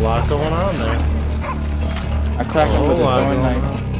A lot going on there. I cracked him with a throwing knife.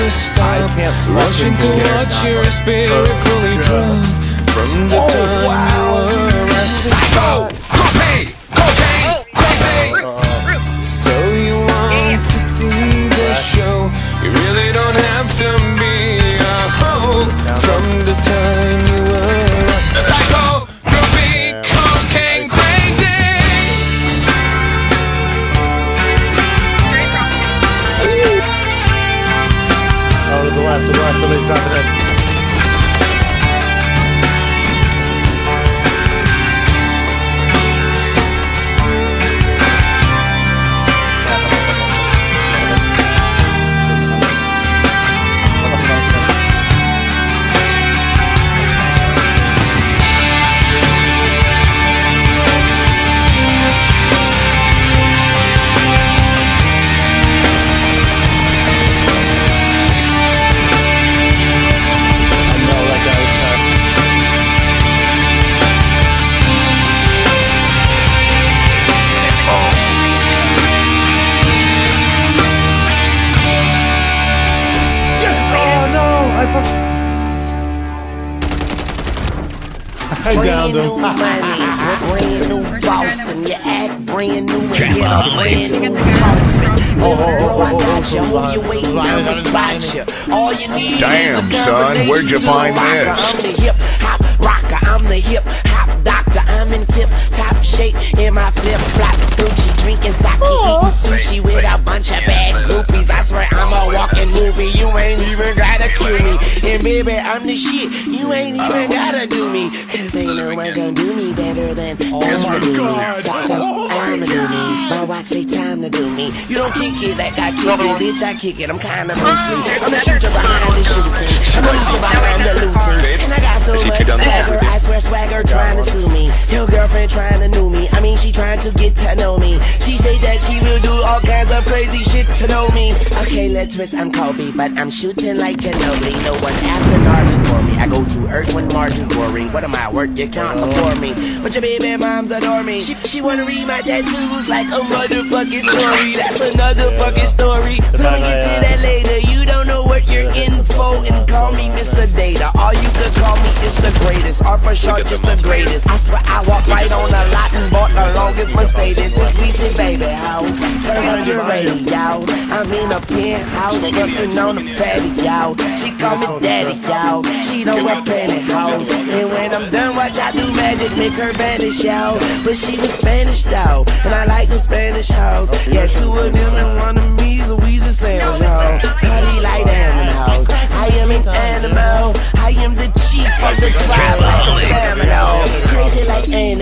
to stop. can't Rushing to fucking watch care. your spirit fully drop from the Oh, time wow. you were a psycho, cocaine, cocaine, oh. crazy. Uh, so you want to see the show? You really don't have to I brand new him. money, brand new Boston. You act brand new and get a brand new coffin. Oh, oh, Bro, oh, I oh, got oh, oh, you, oh, hold you oh, waiting, oh, I'ma oh, oh spot you. All you need Damn, is a son, where'd you find this? I'm the hip hop rocker, I'm the hip hop doctor. I'm in tip top shape in my flip flops, Gucci drinking sake, eating sushi with a bunch of bad groupies. I swear I'm a walking movie. You ain't even gotta kill me, and baby I'm the shit. You ain't even gotta do me, cause ain't no one gonna do me better than I'ma do me. So, so I'ma do me. My watch say time to do me. You don't kick it like I kick it, bitch. I kick it. I'm kinda mostly. I'm the shooter behind the shooting. I'm the shooter behind the looting. And I got so I see you much swagger. I swear swagger trying to sue me. Your girlfriend trying to new me. Mean she trying to get to know me. She say that she will do all kinds of crazy shit to know me. Okay, let's twist, I'm Kobe, but I'm shooting like Ginobili. No one after nor before me. I go to Earth when Mars is boring. What am I work? You can't afford me. But your baby moms adore me. She, she wanna read my tattoos like a motherfucking story. That's another fucking story. But I'ma get to that later. You don't know what you're in for and call me Mr. Data. All you could call me is the greatest, or for sure just the greatest. I swear I walk right on the lot and bought the longest Mercedes. It's Weezy, baby, how? Turn up your radio. I'm in a penthouse, fucking on the patio. She call me daddy, y'all. She don't wear pantyhose. And when I'm done, watch I do magic, make her vanish, y'all. But she was Spanish, though, and I like them Spanish hoes. Yeah, two of them and one of me's a Weezy sandwich, y'all. You like animals?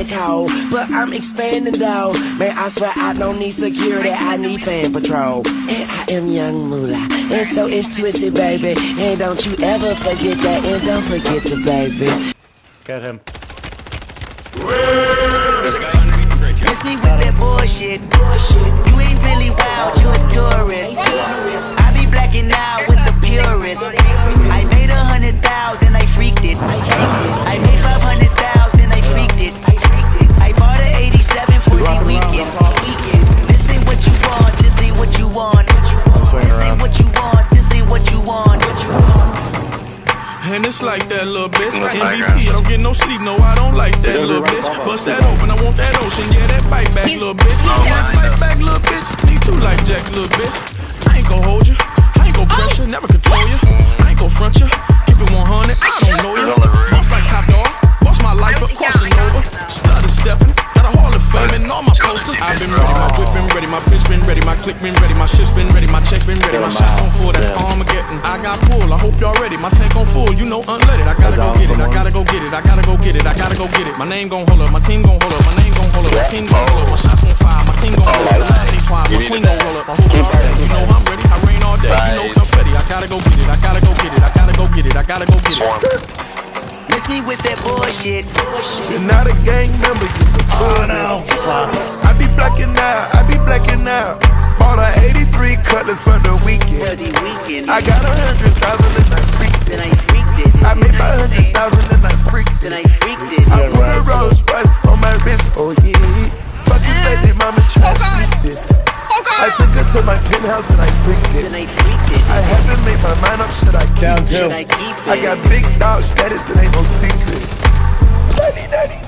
But I'm expanding though. Man, I swear I don't need security, I need fan patrol. And I am young Moolah, and so is Twisted, baby. And don't you ever forget that, and don't forget the baby. Get him. Miss me with that bullshit. You ain't really wild, you a tourist. I be blacking out with the purist. I made a hundred thousand, I freaked it. I made MVP, I don't get no sleep, no, I don't like that little bitch. Bust that open, I want that ocean, yeah, that bite back, little bitch. I want that bite back, little bitch. Need two like Jack, little bitch. I ain't gon' hold you, I ain't gon' pressure, never control you. I ain't gon' front you, my bitch been ready, my click been ready, my shit's been ready, my checks been ready, my shots on full, that's Armageddon. I got pull, I hope y'all ready, my tank on full, you know unleaded. I gotta go get it, I gotta go get it, I gotta go get it, I gotta go get it. My name gon' hold up, my team gon' hold up, my name gon' hold up, my team gon' hold up, my shots on fire, my team gon' hold up, my team twice, my queen gon' roll up, my whole all ready. You know I'm ready, I rain all day, you know confetti. I gotta go get it, I gotta go get it, I gotta go get it, I gotta go get it. Miss me with that bullshit. You're not a gang member, you a tourist. I be blacking out, I be blacking out. Bought a 83 cutlass for the weekend. I got a hundred thousand and I freaked it. I made my hundred thousand and I freaked it. I put a Rolls Royce on my wrist, oh yeah. Fuck this baby mama try to sneak this. I took her to my penthouse and I freaked it. Should I Down keep I got big dog status, it ain't no secret. Daddy, daddy,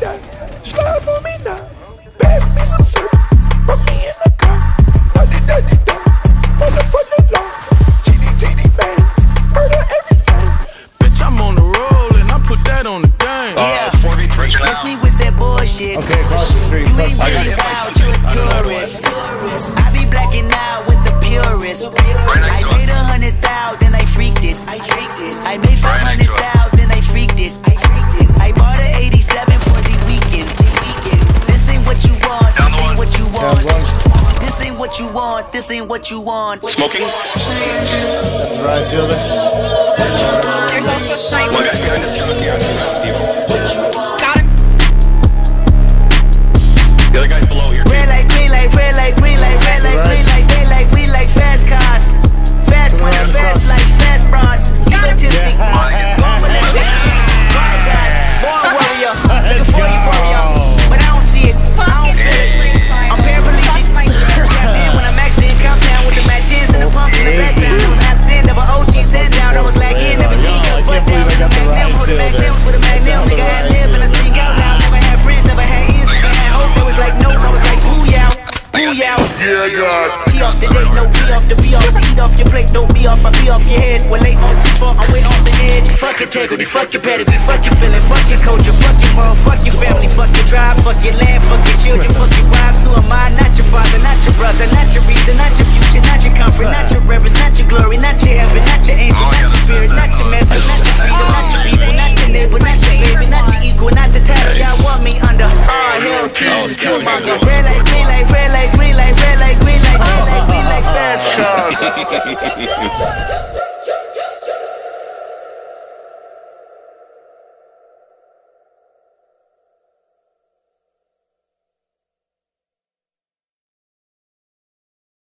want, this ain't what you want. Smoking? Right, Fielder. There's also snipers. One guy behind this truck here. Got Fuck integrity, fuck your pedigree, fuck your feeling, fuck your culture, fuck your mom, fuck your family, fuck your drive, fuck your land, fuck your children, fuck your wives. Who am I? Not your father, not your brother, not your reason, not your future, not your comfort, not your reverence, not your glory, not your heaven, not your angel, not your spirit, not your message, not your freedom, not your people, not your neighbor, not your baby, not your equal, not the title y'all want me under. All hell, king, killmonger, red light, green light, red light, green light, red light, green light, red light, green light, fast cars.